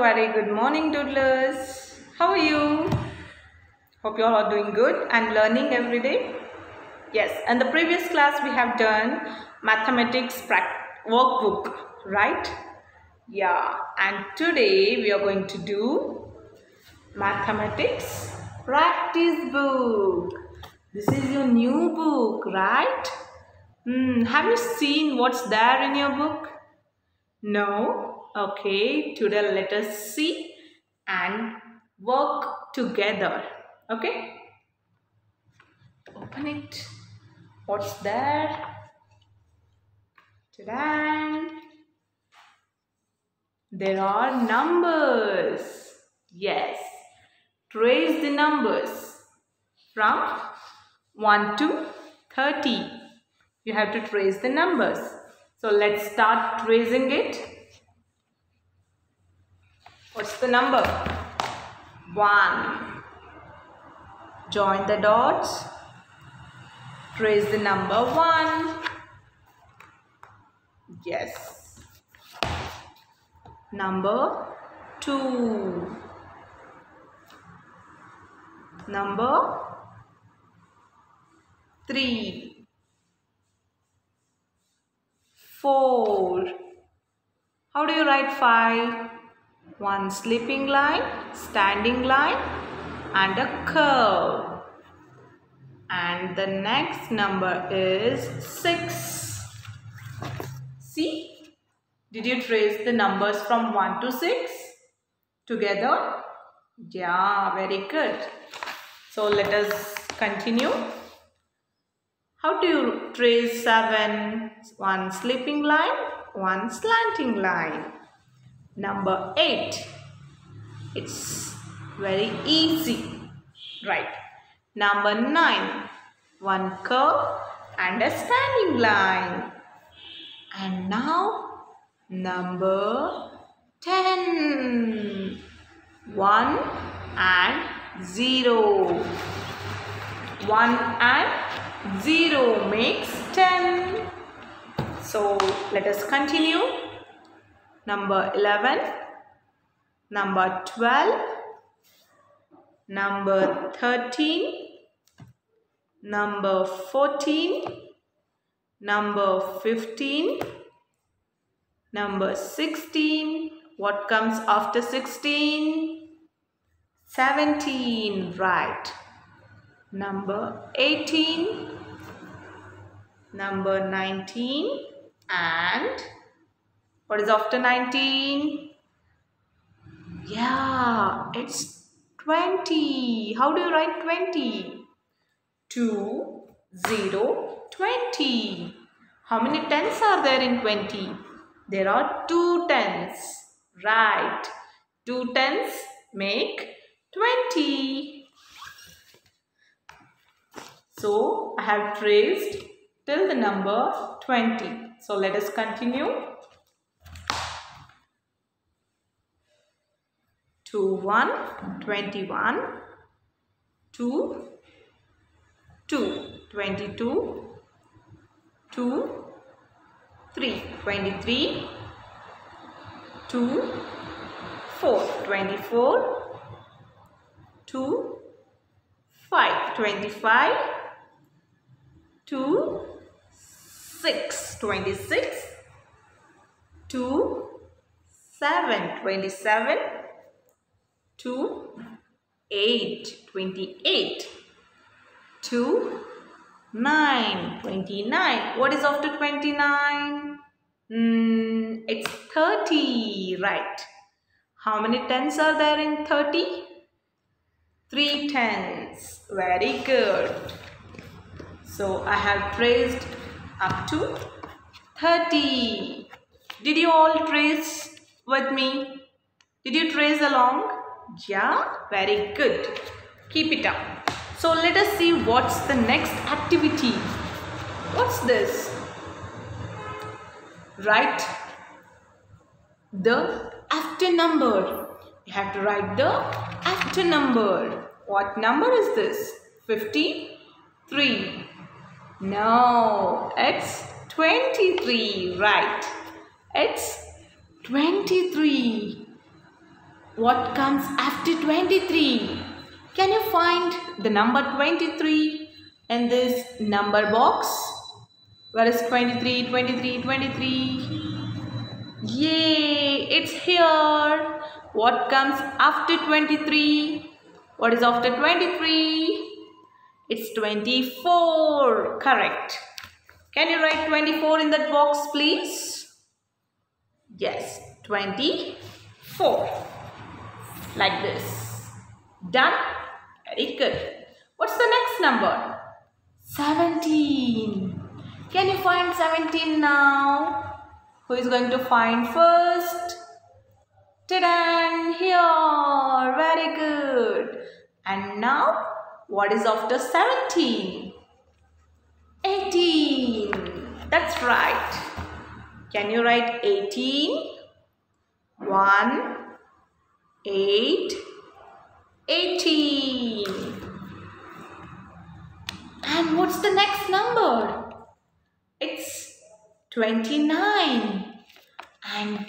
very good morning, doodlers. How are you? Hope you all are doing good and learning every day. Yes, in the previous class we have done mathematics workbook, right? Yeah, and today we are going to do mathematics practice book. This is your new book, right? Hmm, have you seen what's there in your book? No? Okay, today let us see and work together. Okay? Open it. What's there? Ta-da! There are numbers. Yes. Trace the numbers from 1 to 30. You have to trace the numbers. So let's start tracing it. What's the number? 1. Join the dots. Trace the number 1. Yes. Number 2. Number 3. 4. How do you write 5? One sleeping line, standing line and a curve. And the next number is 6. See? Did you trace the numbers from 1 to 6 together? Yeah, very good. So let us continue. How do you trace 7? One sleeping line, one slanting line. Number 8. It's very easy. Right. Number 9. One curve and a standing line. And now number 10. 1 and 0. 1 and 0 makes 10. So let us continue number 11, number 12, number 13, number 14, number 15, number 16, what comes after 16? 17, right. Number 18, number 19 and what is after 19? Yeah, it's 20. How do you write 20? 2, 0, 20. How many tens are there in 20? There are two tens. Right. Two tens make 20. So, I have traced till the number 20. So, let us continue. 2 1 21 2 2 22 2 3 23 2 4 24 2 5 25 2 6 26 2 7 27 to 8, 28. To 9, 29. What is after 29? Mm, it's 30, right. How many tens are there in 30? 3 tens. Very good. So I have traced up to 30. Did you all trace with me? Did you trace along? Yeah, very good. Keep it up. So let us see what's the next activity. What's this? Write the after number. You have to write the after number. What number is this? 53. No, it's 23. Right. It's 23. What comes after 23? Can you find the number 23 in this number box? Where is 23, 23, 23? Yay, it's here. What comes after 23? What is after 23? It's 24. Correct. Can you write 24 in that box, please? Yes, 24 like this. Done? Very good. What's the next number? 17. Can you find 17 now? Who is going to find first? Ta-da! Here. Very good. And now, what is after 17? 18. That's right. Can you write 18? 1, 8, 18. And what's the next number? It's 29. And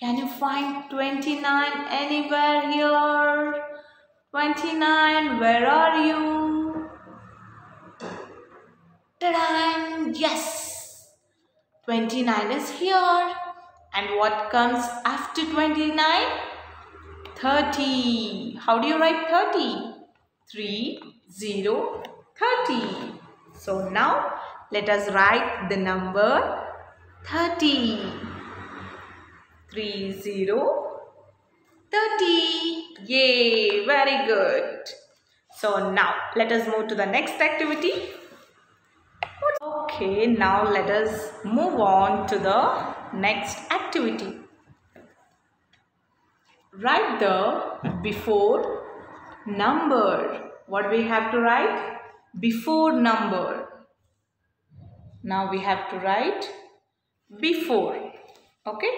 can you find 29 anywhere here? 29, where are you? Ta-da! Yes! 29 is here. And what comes after 29? 30. How do you write 30? 3, 0, 30. So now let us write the number 30. 3, 0, 30. Yay, very good. So now let us move to the next activity. Okay, now let us move on to the next activity write the before number. What we have to write? Before number. Now we have to write before. Okay.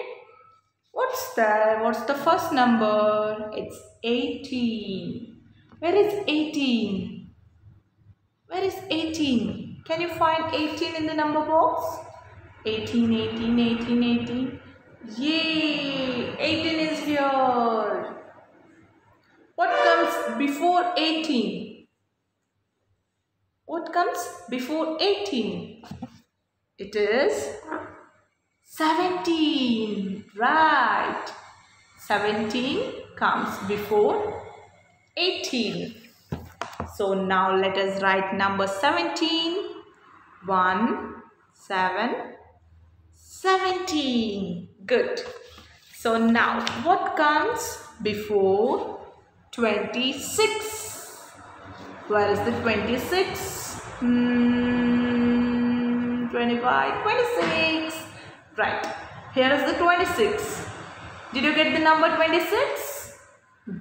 What's the what's the first number? It's 18. Where is 18? Where is 18? Can you find 18 in the number box? 18, 18, 18, 18. Yay! 18 is here. What comes before 18? What comes before 18? It is 17. Right. 17 comes before 18. So now let us write number 17. 1, 7, 17. Good. So now what comes before 26? Where is the 26? Hmm, 25, 26. Right. Here is the 26. Did you get the number 26?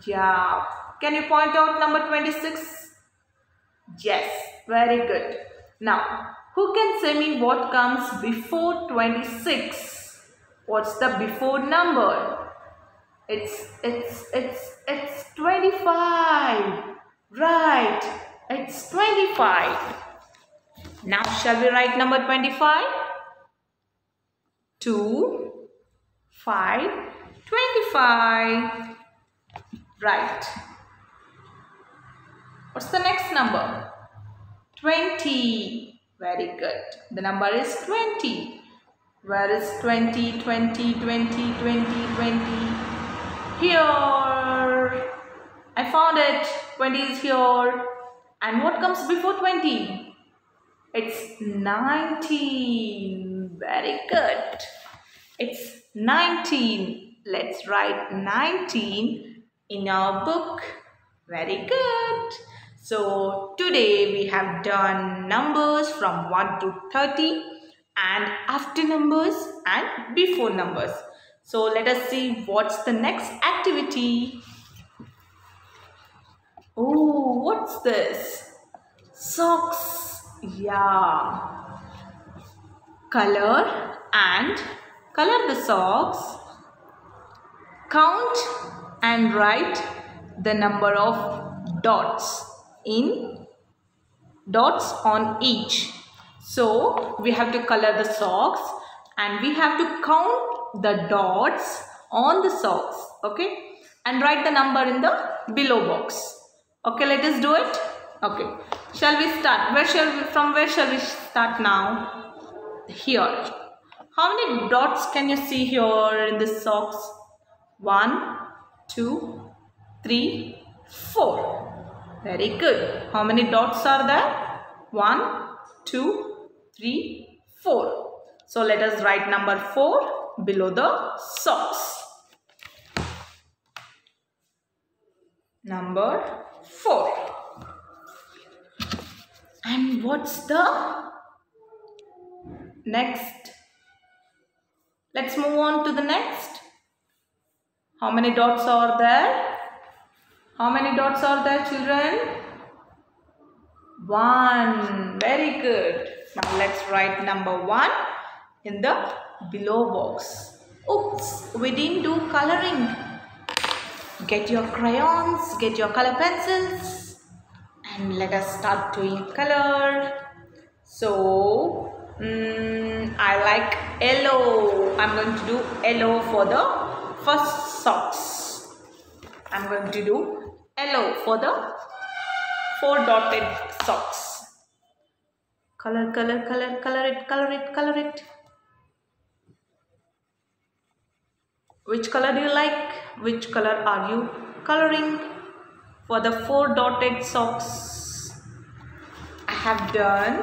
Yeah. Can you point out number 26? Yes. Very good. Now, who can say me what comes before 26? What's the before number? It's, it's, it's, it's 25. Right. It's 25. Now shall we write number 25? 2, 5, 25. Right. What's the next number? 20. Very good. The number is 20. Where is 20, 20, 20, 20, 20? Here. I found it. 20 is here. And what comes before 20? It's 19. Very good. It's 19. Let's write 19 in our book. Very good. So today we have done numbers from 1 to 30 and after numbers and before numbers. So let us see what's the next activity. Oh, what's this? Socks. Yeah. Color and color the socks. Count and write the number of dots in dots on each so we have to color the socks and we have to count the dots on the socks. Okay. and write the number in the below box. Okay, let us do it. Okay, shall we start? Where shall we, from where shall we start now? Here. How many dots can you see here in the socks? One, two, three, four. Very good. How many dots are there? One, two, three, four. So let us write number four below the socks. Number four. And what's the next? Let's move on to the next. How many dots are there? How many dots are there children? One. Very good. Now let's write number one in the below box. Oops, we didn't do coloring. Get your crayons, get your color pencils and let us start doing color. So, mm, I like yellow. I'm going to do yellow for the first socks. I'm going to do yellow for the four dotted socks. Color, color, color, color it, color it, color it. Which color do you like? Which color are you coloring for the four dotted socks? I have done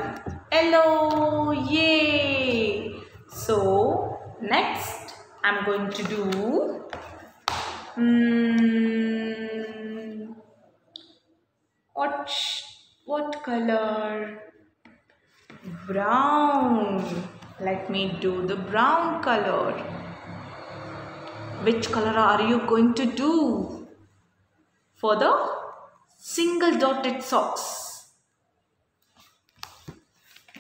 yellow. Yay! So, next I'm going to do hmm, what, what color? Brown. Let me do the brown color. Which color are you going to do for the single dotted socks?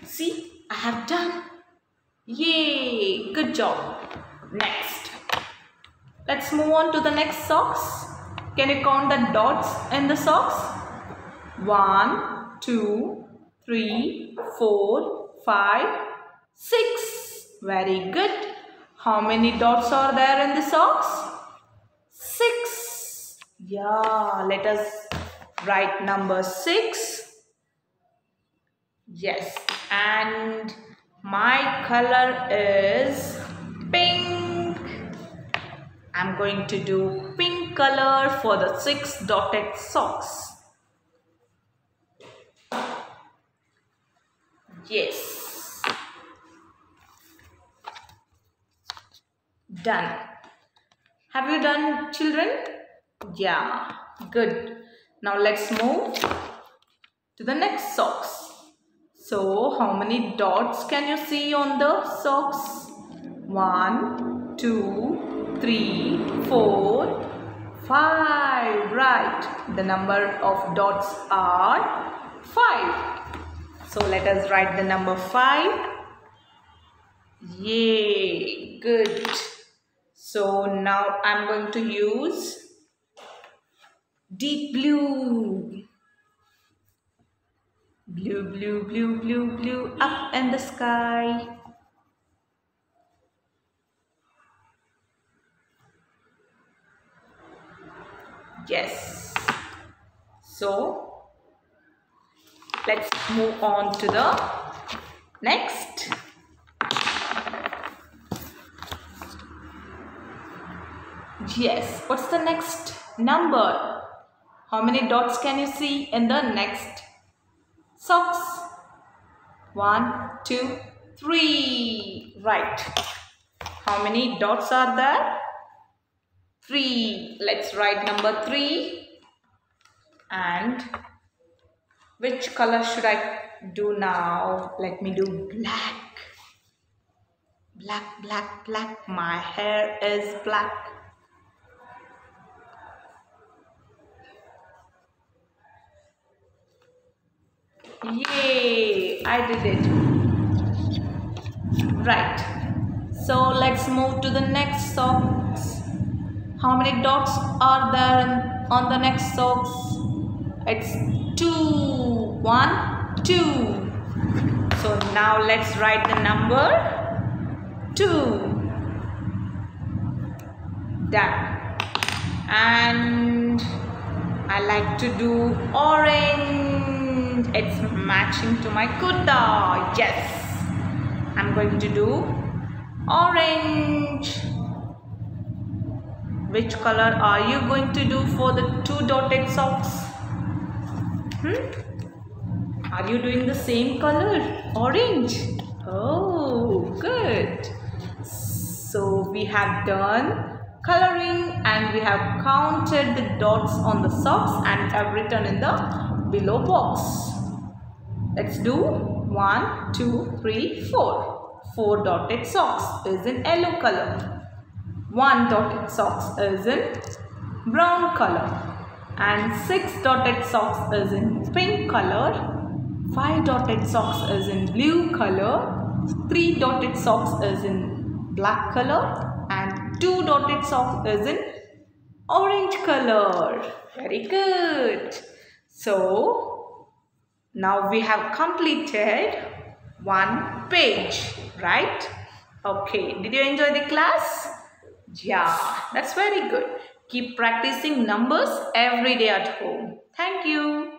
See, I have done. Yay, good job. Next, let's move on to the next socks. Can you count the dots in the socks? One, two, three, four, five, six. Very good. How many dots are there in the socks? Six. Yeah, let us write number six. Yes, and my color is pink. I'm going to do pink color for the six dotted socks. Yes. Done. Have you done children? Yeah, good. Now let's move to the next socks. So how many dots can you see on the socks? One, two, three, four, five. Right. The number of dots are five. So let us write the number five. Yay. Good. So now I'm going to use deep blue. Blue, blue, blue, blue, blue up in the sky. Yes. So let's move on to the next. Yes. What's the next number? How many dots can you see in the next socks? One, two, three. Right. How many dots are there? Three. Let's write number three. And which color should I do now? Let me do black. Black, black, black. My hair is black. Yay! I did it. Right. So let's move to the next socks. How many dots are there on the next socks? It's two. One, two. So now let's write the number two. Done. and I like to do orange it's matching to my kurta yes I'm going to do orange which color are you going to do for the two dotted socks hmm? Are you doing the same color? Orange. Oh good. So we have done coloring and we have counted the dots on the socks and have written in the below box. Let's do one two three four. Four dotted socks is in yellow color. One dotted socks is in brown color. And six dotted socks is in pink color five dotted socks is in blue color three dotted socks is in black color and two dotted socks is in orange color very good so now we have completed one page right okay did you enjoy the class yeah, that's very good. Keep practicing numbers every day at home. Thank you.